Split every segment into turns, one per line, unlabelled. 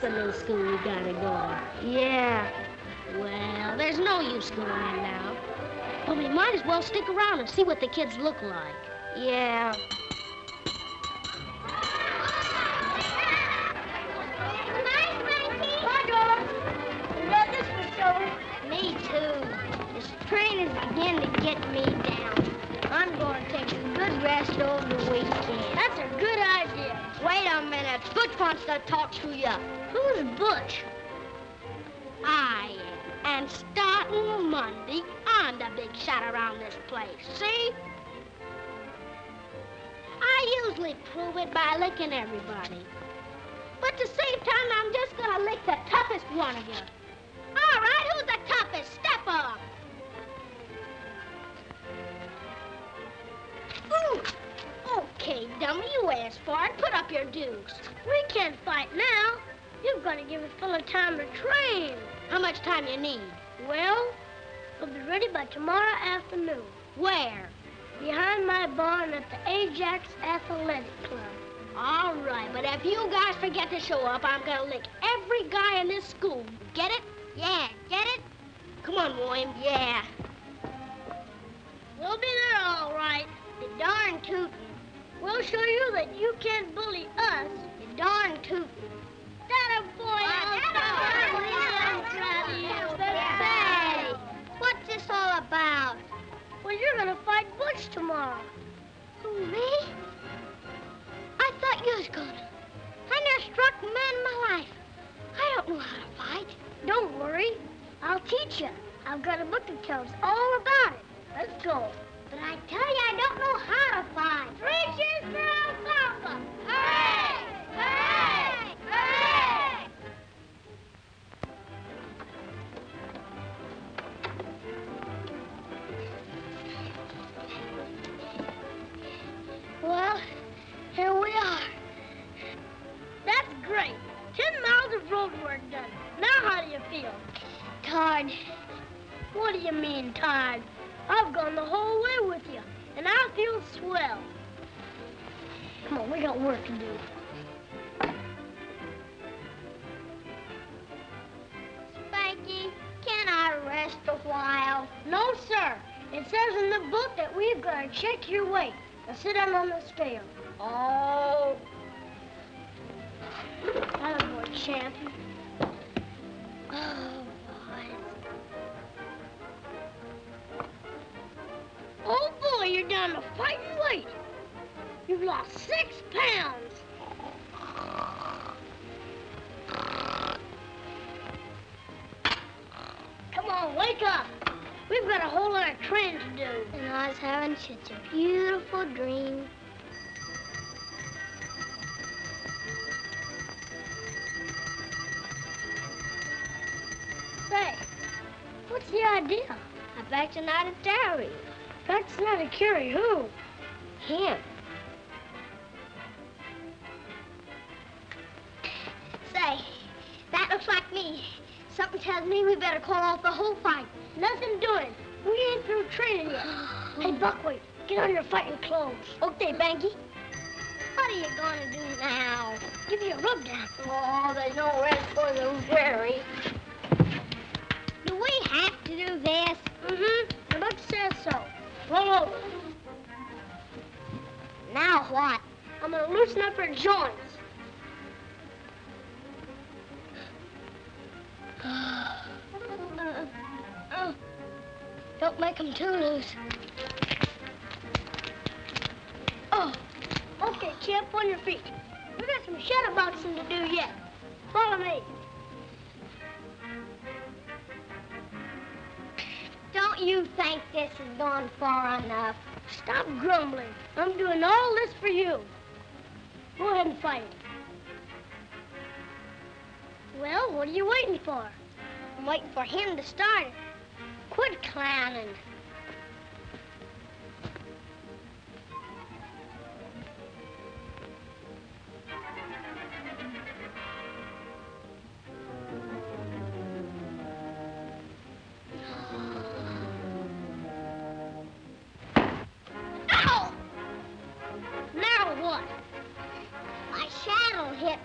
school we gotta go
to. Yeah.
Well, there's no use going in now. But we might as well stick around and see what the kids look like.
Yeah. Me too. This train is beginning to get me down. I'm going to take a good rest over the weekend.
That's a good idea.
Wait a minute. Butch wants to talk to you.
Who's Butch? I am. And starting Monday, I'm the big shot around this place. See? I usually prove it by licking everybody. But at the same time, I'm just gonna lick the toughest one of you. All right, who's the toughest? Step up. Ooh. Okay, dummy, you asked for it. Put up your dues.
We can't fight now. You've got to give us full of time to train.
How much time you need?
Well, we'll be ready by tomorrow afternoon.
Where?
Behind my barn at the Ajax Athletic Club.
All right, but if you guys forget to show up, I'm gonna lick every guy in this school. Get it?
Yeah, get it?
Come on, William.
Yeah.
We'll be there all right.
The darn tootin'.
We'll show you that you can't bully us.
The darn tootin'. What's this all about?
Well, you're gonna fight Butch tomorrow.
Who, me? I thought you was gonna. I never struck a man in my life. I don't know how to fight.
Don't worry. I'll teach you. I've got a book that tells all about it. Let's go.
But I tell you, I don't know how
road work done. Now how do you feel?
Tired.
What do you mean, tired? I've gone the whole way with you, and I feel swell. Come on, we got work to do.
Spanky, can I rest a while?
No, sir. It says in the book that we've got to check your weight. Now sit down on the scale.
Oh.
Attaboy, champ.
Oh.
Oh, boy, you're down to fighting weight. You've lost six pounds. Come on, wake up. We've got a whole lot of training to do.
And I was having such a beautiful dream.
Idea?
I bet you're not a dairy.
That's not a Curie. Who?
Him. Say, that looks like me. Something tells me we better call off the whole fight.
Nothing doing. We ain't through training yet. hey, Buckwheat, get on your fighting clothes.
Okay, Banky. What are you gonna do now?
Give you a rub down.
Oh, there's no rest for the weary. Do we have to do this?
Mm-hmm. The book says so. Roll over.
Now what?
I'm gonna loosen up her joints.
Uh, uh, don't make them too loose.
Oh, okay, champ, on your feet. We got some shadow boxing to do yet. Follow me.
You think this has gone far enough?
Stop grumbling. I'm doing all this for you. Go ahead and fight. Well, what are you waiting for?
I'm waiting for him to start it. Quit clowning.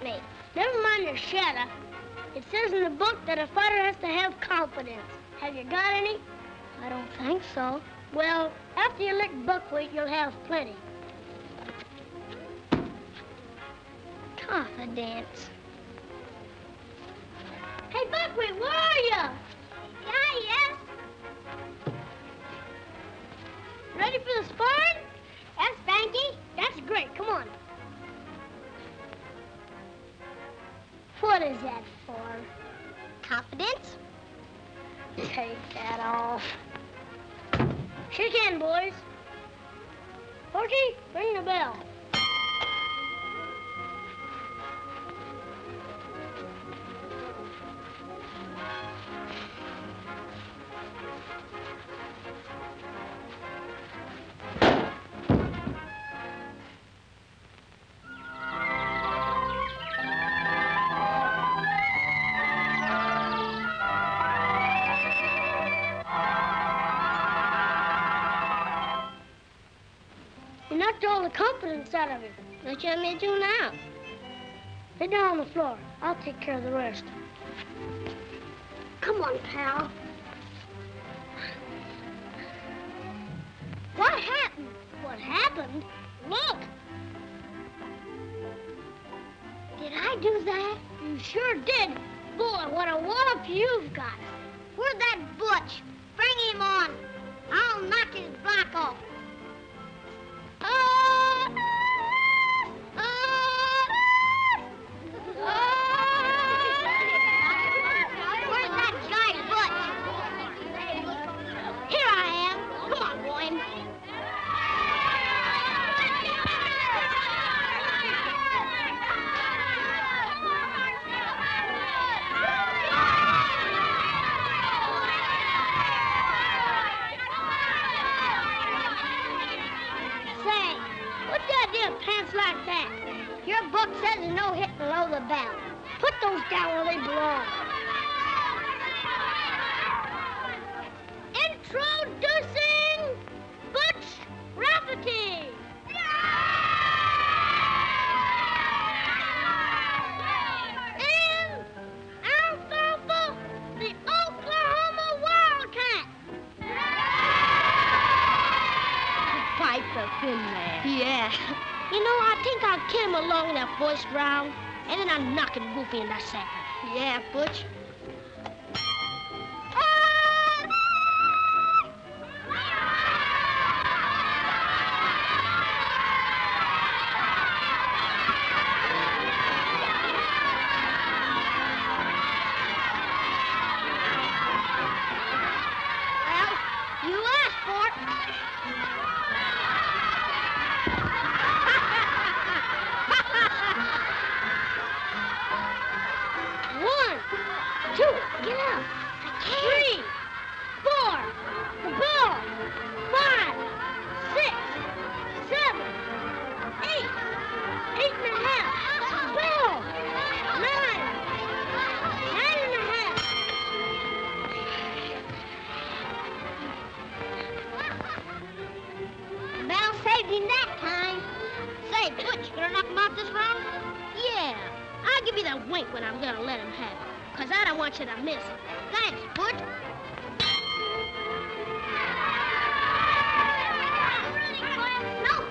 Me.
Never mind your shadow. It says in the book that a fighter has to have confidence. Have you got any?
I don't think so.
Well, after you lick buckwheat, you'll have plenty.
Confidence.
Off. Shake hand, boys. Porky, ring the bell. Confidence of him.
What you want me to do now?
Lay down on the floor. I'll take care of the rest. Come on, pal.
What happened?
What happened?
Look. Did I do that?
You sure did. Boy, what a wallop you've got.
Where's that Butch? Bring him on. I'll knock his block off.
Down where they belong. Introducing Butch Rafferty. And Alfalfa, the Oklahoma Wildcat.
Piper Finlay. Yeah. You know, I think I'll kill him along that first round, and then I'll knock him goofy in that second. Yeah, Butch.
Three, four, ball. Five, six, seven, eight, eight and a half. Ball. Nine, nine and a half.
Bell saved him that time. Say, Butch, you gonna knock him out this round?
Yeah. I'll give you that wink when I'm gonna let him have it. Cause I don't want you to miss it.
Thanks, good. No,